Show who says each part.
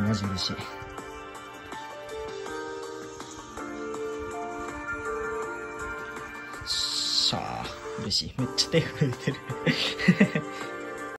Speaker 1: マジ嬉しい。しゃあ、嬉しい。めっちゃ手震えてる